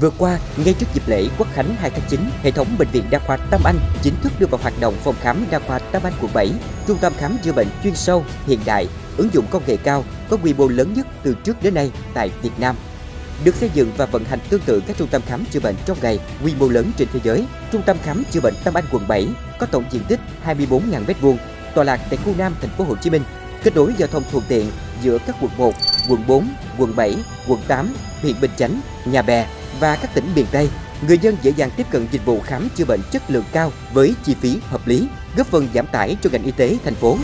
Vừa qua, ngay trước dịp lễ Quốc khánh 2 tháng 9, hệ thống bệnh viện đa khoa Tâm Anh chính thức đưa vào hoạt động phòng khám đa khoa Tâm Anh quận 7, trung tâm khám chữa bệnh chuyên sâu, hiện đại, ứng dụng công nghệ cao, có quy mô lớn nhất từ trước đến nay tại Việt Nam. Được xây dựng và vận hành tương tự các trung tâm khám chữa bệnh trong ngày quy mô lớn trên thế giới, trung tâm khám chữa bệnh Tâm Anh quận 7 có tổng diện tích 24.000 m2, tọa lạc tại khu Nam thành phố Hồ Chí Minh, kết nối giao thông thuận tiện giữa các quận 1, quận 4, quận 7, quận 8, huyện Bình Chánh, Nhà Bè và các tỉnh miền Tây. Người dân dễ dàng tiếp cận dịch vụ khám chữa bệnh chất lượng cao với chi phí hợp lý, góp phần giảm tải cho ngành y tế thành phố.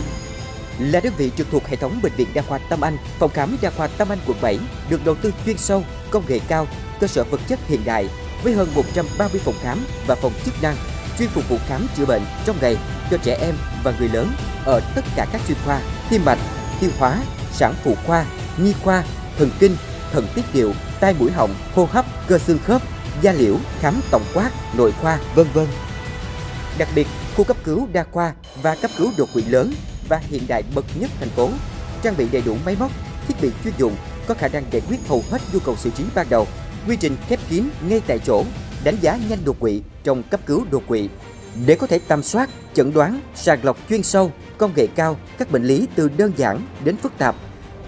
Là đơn vị trực thuộc hệ thống bệnh viện đa khoa Tâm Anh, phòng khám đa khoa Tâm Anh quận 7 được đầu tư chuyên sâu, công nghệ cao, cơ sở vật chất hiện đại với hơn 130 phòng khám và phòng chức năng chuyên phục vụ khám chữa bệnh trong ngày cho trẻ em và người lớn ở tất cả các chuyên khoa tim mạch, tiêu hóa, sản phụ khoa, nhi khoa, thần kinh, thần tiết điệu, tai mũi họng, hô hấp, cơ xương khớp, da liễu, khám tổng quát, nội khoa, vân vân. Đặc biệt, khu cấp cứu đa khoa và cấp cứu đột quỵ lớn và hiện đại bậc nhất thành phố, trang bị đầy đủ máy móc, thiết bị chuyên dụng có khả năng giải quyết hầu hết nhu cầu xử trí ban đầu, quy trình khép kín ngay tại chỗ, đánh giá nhanh đột quỵ trong cấp cứu đột quỵ để có thể tầm soát, chẩn đoán, sàng lọc chuyên sâu, công nghệ cao các bệnh lý từ đơn giản đến phức tạp.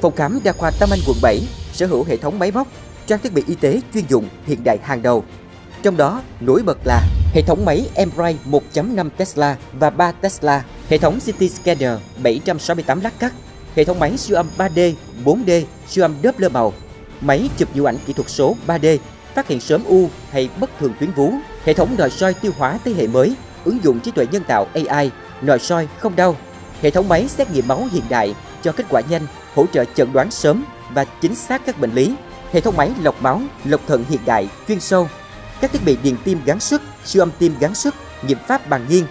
Phòng khám đa khoa Tâm Anh quận 7 sở hữu hệ thống máy móc, trang thiết bị y tế chuyên dụng hiện đại hàng đầu. Trong đó, nổi bật là hệ thống máy MRI 1.5 Tesla và 3 Tesla, hệ thống CT scanner 768 lát cắt, hệ thống máy siêu âm 3D, 4D, siêu âm Doppler màu, máy chụp nhũ ảnh kỹ thuật số 3D, phát hiện sớm u hay bất thường tuyến vú, hệ thống nội soi tiêu hóa thế hệ mới, ứng dụng trí tuệ nhân tạo AI, nội soi không đau, hệ thống máy xét nghiệm máu hiện đại cho kết quả nhanh, hỗ trợ chẩn đoán sớm và chính xác các bệnh lý, hệ thống máy lọc máu, lọc thận hiện đại, chuyên sâu, các thiết bị điện tim gắn sức, siêu âm tim gắn sức, nghiệm pháp bằng nghiêng,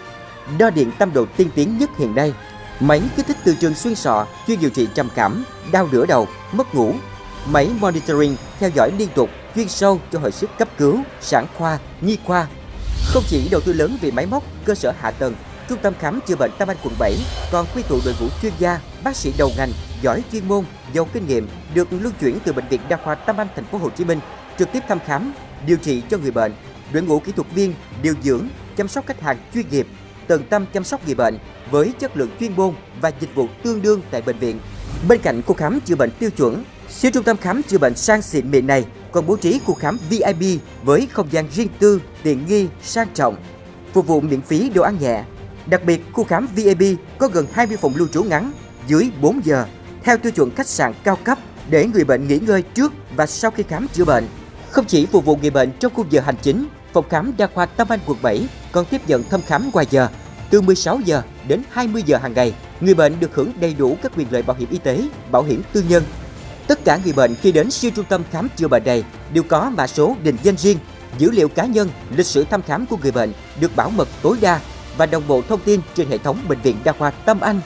đo điện tâm độ tiên tiến nhất hiện nay, máy kích thích từ trường xuyên sọ chuyên điều trị trầm cảm, đau nửa đầu, mất ngủ, máy monitoring theo dõi liên tục chuyên sâu cho hồi sức cấp cứu, sản khoa, nhi khoa. Không chỉ đầu tư lớn về máy móc, cơ sở hạ tầng, Trung tâm khám chữa bệnh Tam Anh quận 7 còn quy tụ đội ngũ chuyên gia, bác sĩ đầu ngành, giỏi chuyên môn, giàu kinh nghiệm được luân chuyển từ bệnh viện đa khoa Tam Anh thành phố Hồ Chí Minh trực tiếp thăm khám, điều trị cho người bệnh. Đội ngũ kỹ thuật viên, điều dưỡng, chăm sóc khách hàng chuyên nghiệp, tận tâm chăm sóc người bệnh với chất lượng chuyên môn và dịch vụ tương đương tại bệnh viện. Bên cạnh khu khám chữa bệnh tiêu chuẩn, siêu trung tâm khám chữa bệnh sang xịn mịn này còn bố trí khu khám VIP với không gian riêng tư, tiện nghi, sang trọng, phục vụ miễn phí đồ ăn nhẹ. Đặc biệt, khu khám VIP có gần 20 phòng lưu trú ngắn, dưới 4 giờ, theo tiêu chuẩn khách sạn cao cấp để người bệnh nghỉ ngơi trước và sau khi khám chữa bệnh. Không chỉ phục vụ người bệnh trong khung giờ hành chính, phòng khám đa khoa Tâm Anh quận 7 còn tiếp nhận thăm khám ngoài giờ từ 16 giờ đến 20 giờ hàng ngày. Người bệnh được hưởng đầy đủ các quyền lợi bảo hiểm y tế, bảo hiểm tư nhân. Tất cả người bệnh khi đến siêu trung tâm khám chữa bệnh này đều có mã số định danh riêng, dữ liệu cá nhân, lịch sử thăm khám của người bệnh được bảo mật tối đa và đồng bộ thông tin trên hệ thống bệnh viện đa khoa Tâm Anh.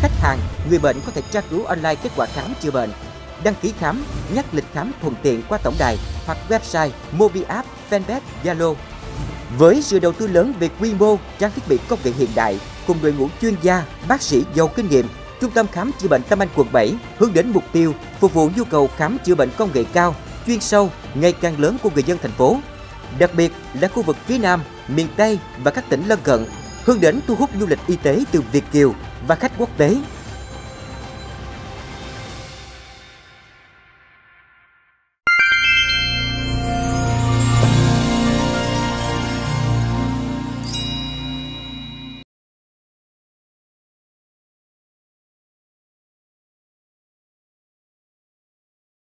Khách hàng, người bệnh có thể tra cứu online kết quả khám chữa bệnh, đăng ký khám, nhắc lịch khám thuận tiện qua tổng đài hoặc website, mobile app, fanpage, Zalo. Với sự đầu tư lớn về quy mô, trang thiết bị công nghệ hiện đại cùng đội ngũ chuyên gia, bác sĩ giàu kinh nghiệm, Trung tâm khám chữa bệnh Tâm Anh quận 7 hướng đến mục tiêu phục vụ nhu cầu khám chữa bệnh công nghệ cao, chuyên sâu ngày càng lớn của người dân thành phố. Đặc biệt là khu vực phía Nam, miền Tây và các tỉnh lân cận hướng đến thu hút du lịch y tế từ Việt Kiều và khách quốc tế.